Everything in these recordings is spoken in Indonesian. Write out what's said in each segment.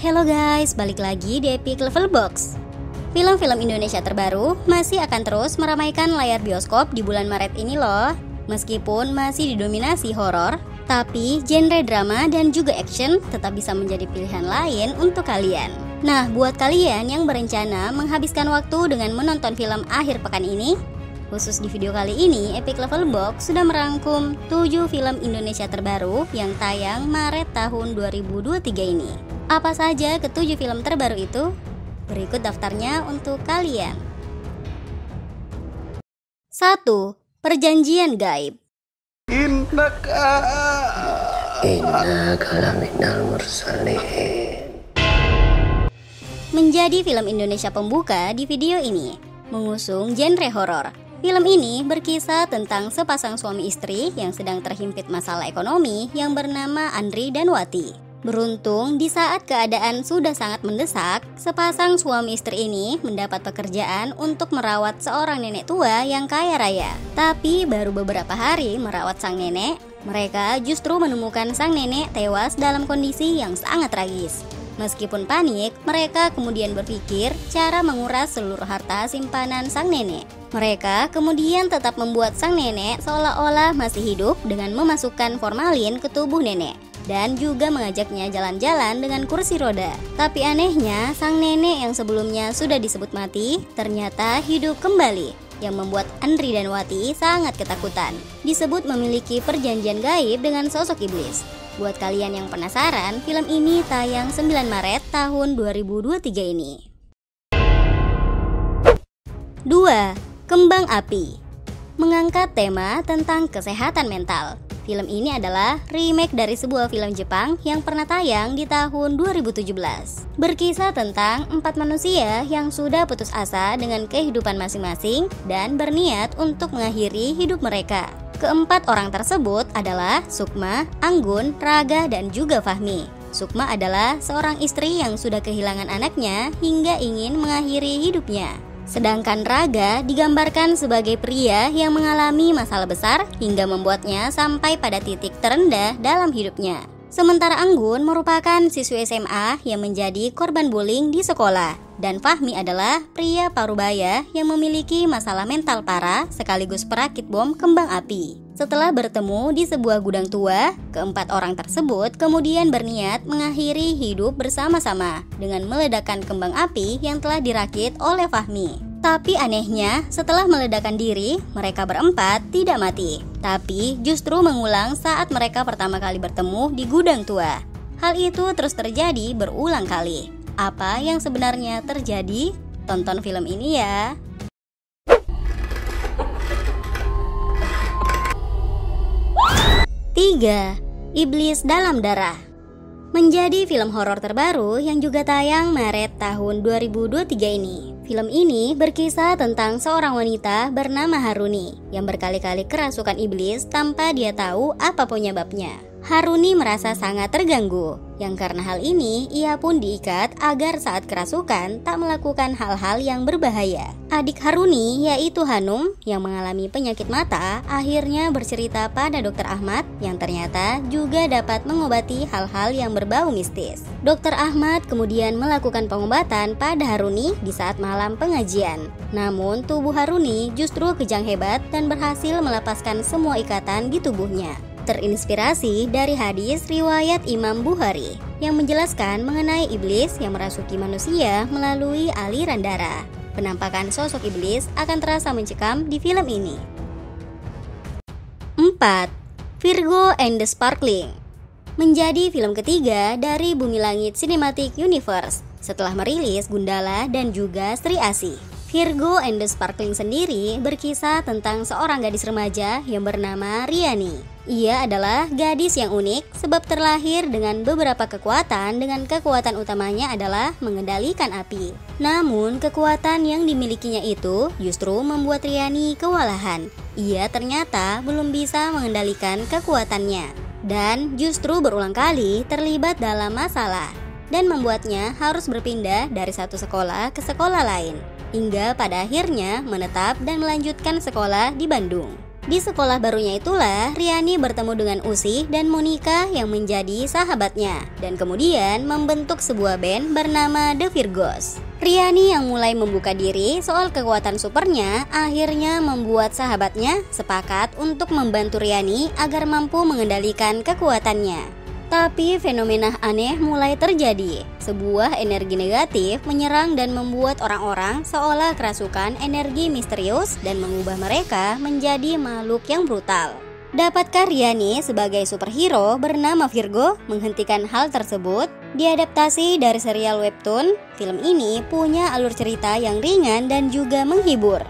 Hello guys, balik lagi di Epic Level Box. Film-film Indonesia terbaru masih akan terus meramaikan layar bioskop di bulan Maret ini loh. Meskipun masih didominasi horor, tapi genre drama dan juga action tetap bisa menjadi pilihan lain untuk kalian. Nah, buat kalian yang berencana menghabiskan waktu dengan menonton film akhir pekan ini, Khusus di video kali ini, Epic Level Box sudah merangkum 7 film Indonesia terbaru yang tayang Maret tahun 2023 ini. Apa saja ketujuh film terbaru itu? Berikut daftarnya untuk kalian. 1. Perjanjian Gaib Innaka Innaka laminal mursalin Menjadi film Indonesia pembuka di video ini Mengusung genre horor Film ini berkisah tentang sepasang suami istri yang sedang terhimpit masalah ekonomi yang bernama Andri dan Wati. Beruntung di saat keadaan sudah sangat mendesak, sepasang suami istri ini mendapat pekerjaan untuk merawat seorang nenek tua yang kaya raya. Tapi baru beberapa hari merawat sang nenek, mereka justru menemukan sang nenek tewas dalam kondisi yang sangat tragis. Meskipun panik, mereka kemudian berpikir cara menguras seluruh harta simpanan sang nenek. Mereka kemudian tetap membuat sang nenek seolah-olah masih hidup dengan memasukkan formalin ke tubuh nenek dan juga mengajaknya jalan-jalan dengan kursi roda. Tapi anehnya, sang nenek yang sebelumnya sudah disebut mati ternyata hidup kembali yang membuat Andri dan Wati sangat ketakutan. Disebut memiliki perjanjian gaib dengan sosok iblis. Buat kalian yang penasaran, film ini tayang 9 Maret tahun 2023 ini. 2. Kembang Api Mengangkat tema tentang kesehatan mental. Film ini adalah remake dari sebuah film Jepang yang pernah tayang di tahun 2017. Berkisah tentang empat manusia yang sudah putus asa dengan kehidupan masing-masing dan berniat untuk mengakhiri hidup mereka. Keempat orang tersebut adalah Sukma, Anggun, Raga, dan juga Fahmi. Sukma adalah seorang istri yang sudah kehilangan anaknya hingga ingin mengakhiri hidupnya. Sedangkan Raga digambarkan sebagai pria yang mengalami masalah besar hingga membuatnya sampai pada titik terendah dalam hidupnya. Sementara Anggun merupakan siswi SMA yang menjadi korban bullying di sekolah dan Fahmi adalah pria parubaya yang memiliki masalah mental parah sekaligus perakit bom kembang api. Setelah bertemu di sebuah gudang tua, keempat orang tersebut kemudian berniat mengakhiri hidup bersama-sama dengan meledakkan kembang api yang telah dirakit oleh Fahmi. Tapi anehnya, setelah meledakan diri, mereka berempat tidak mati, tapi justru mengulang saat mereka pertama kali bertemu di gudang tua. Hal itu terus terjadi berulang kali. Apa yang sebenarnya terjadi? Tonton film ini ya. Tiga, Iblis dalam darah menjadi film horor terbaru yang juga tayang Maret tahun 2023 ini. Film ini berkisah tentang seorang wanita bernama Haruni yang berkali-kali kerasukan iblis tanpa dia tahu apa penyebabnya. Haruni merasa sangat terganggu, yang karena hal ini ia pun diikat agar saat kerasukan tak melakukan hal-hal yang berbahaya. Adik Haruni, yaitu Hanum, yang mengalami penyakit mata, akhirnya bercerita pada dokter Ahmad yang ternyata juga dapat mengobati hal-hal yang berbau mistis. Dokter Ahmad kemudian melakukan pengobatan pada Haruni di saat malam pengajian. Namun tubuh Haruni justru kejang hebat dan berhasil melepaskan semua ikatan di tubuhnya terinspirasi dari hadis riwayat Imam Bukhari yang menjelaskan mengenai iblis yang merasuki manusia melalui aliran darah. Penampakan sosok iblis akan terasa mencekam di film ini. 4. Virgo and the Sparkling Menjadi film ketiga dari Bumi Langit Cinematic Universe setelah merilis Gundala dan juga Sri Asih. Virgo and the Sparkling sendiri berkisah tentang seorang gadis remaja yang bernama Riani ia adalah gadis yang unik sebab terlahir dengan beberapa kekuatan dengan kekuatan utamanya adalah mengendalikan api. Namun kekuatan yang dimilikinya itu justru membuat Riani kewalahan. Ia ternyata belum bisa mengendalikan kekuatannya dan justru berulang kali terlibat dalam masalah dan membuatnya harus berpindah dari satu sekolah ke sekolah lain hingga pada akhirnya menetap dan melanjutkan sekolah di Bandung. Di sekolah barunya itulah Riani bertemu dengan Usi dan Monica yang menjadi sahabatnya dan kemudian membentuk sebuah band bernama The Virgos. Riani yang mulai membuka diri soal kekuatan supernya akhirnya membuat sahabatnya sepakat untuk membantu Riani agar mampu mengendalikan kekuatannya. Tapi fenomena aneh mulai terjadi. Sebuah energi negatif menyerang dan membuat orang-orang seolah kerasukan energi misterius dan mengubah mereka menjadi makhluk yang brutal. Dapatkah Riani sebagai superhero bernama Virgo menghentikan hal tersebut? Diadaptasi dari serial webtoon, film ini punya alur cerita yang ringan dan juga menghibur.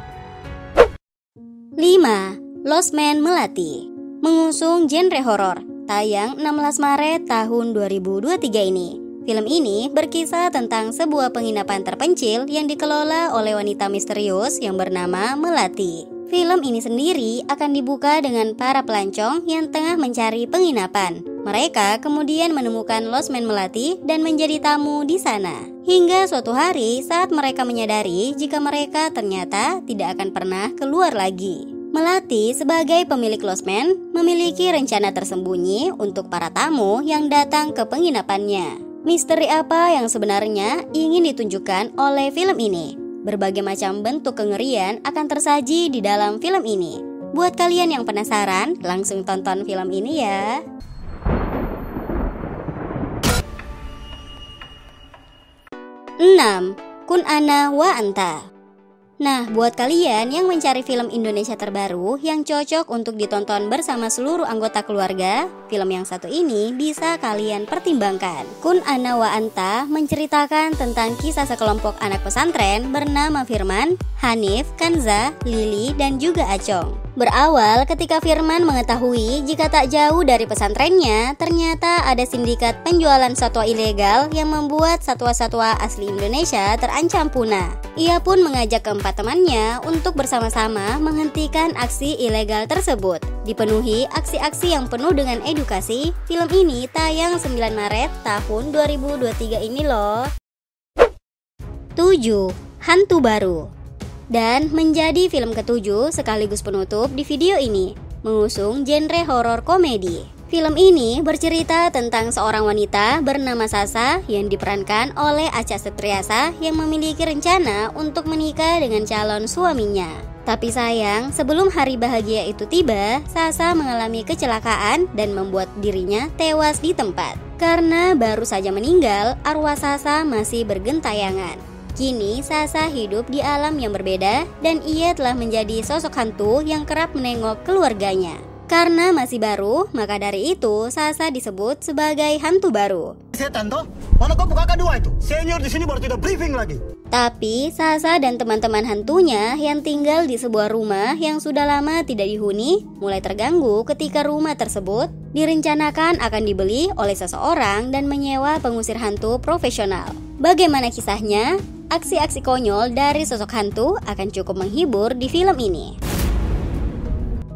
5. Lost Man Melati Mengusung genre horor, tayang 16 Maret tahun 2023 ini. Film ini berkisah tentang sebuah penginapan terpencil yang dikelola oleh wanita misterius yang bernama Melati. Film ini sendiri akan dibuka dengan para pelancong yang tengah mencari penginapan. Mereka kemudian menemukan Losman Melati dan menjadi tamu di sana. Hingga suatu hari saat mereka menyadari jika mereka ternyata tidak akan pernah keluar lagi. Melati sebagai pemilik losmen memiliki rencana tersembunyi untuk para tamu yang datang ke penginapannya. Misteri apa yang sebenarnya ingin ditunjukkan oleh film ini? Berbagai macam bentuk kengerian akan tersaji di dalam film ini. Buat kalian yang penasaran, langsung tonton film ini ya. Enam, Kun Ana Wa Anta Nah, buat kalian yang mencari film Indonesia terbaru yang cocok untuk ditonton bersama seluruh anggota keluarga, film yang satu ini bisa kalian pertimbangkan. Kun Ana Wa Anta menceritakan tentang kisah sekelompok anak pesantren bernama Firman, Hanif, Kanza, Lili, dan juga Acong. Berawal ketika Firman mengetahui jika tak jauh dari pesantrennya, ternyata ada sindikat penjualan satwa ilegal yang membuat satwa-satwa asli Indonesia terancam punah. Ia pun mengajak keempat temannya untuk bersama-sama menghentikan aksi ilegal tersebut. Dipenuhi aksi-aksi yang penuh dengan edukasi, film ini tayang 9 Maret tahun 2023 ini loh. 7. Hantu Baru dan menjadi film ketujuh sekaligus penutup di video ini, mengusung genre horor komedi. Film ini bercerita tentang seorang wanita bernama Sasa yang diperankan oleh Acha Setriasa yang memiliki rencana untuk menikah dengan calon suaminya. Tapi sayang, sebelum hari bahagia itu tiba, Sasa mengalami kecelakaan dan membuat dirinya tewas di tempat. Karena baru saja meninggal, arwah Sasa masih bergentayangan. Kini Sasa hidup di alam yang berbeda dan ia telah menjadi sosok hantu yang kerap menengok keluarganya. Karena masih baru, maka dari itu Sasa disebut sebagai hantu baru. Setan toh? Mana kau buka kedua itu? Senior di sini baru tidak briefing lagi. Tapi Sasa dan teman-teman hantunya yang tinggal di sebuah rumah yang sudah lama tidak dihuni mulai terganggu ketika rumah tersebut direncanakan akan dibeli oleh seseorang dan menyewa pengusir hantu profesional. Bagaimana kisahnya? Aksi-aksi konyol dari sosok hantu akan cukup menghibur di film ini.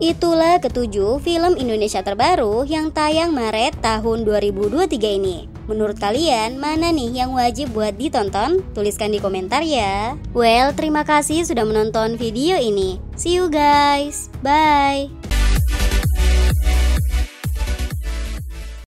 Itulah ketujuh film Indonesia terbaru yang tayang Maret tahun 2023 ini. Menurut kalian, mana nih yang wajib buat ditonton? Tuliskan di komentar ya. Well, terima kasih sudah menonton video ini. See you guys. Bye.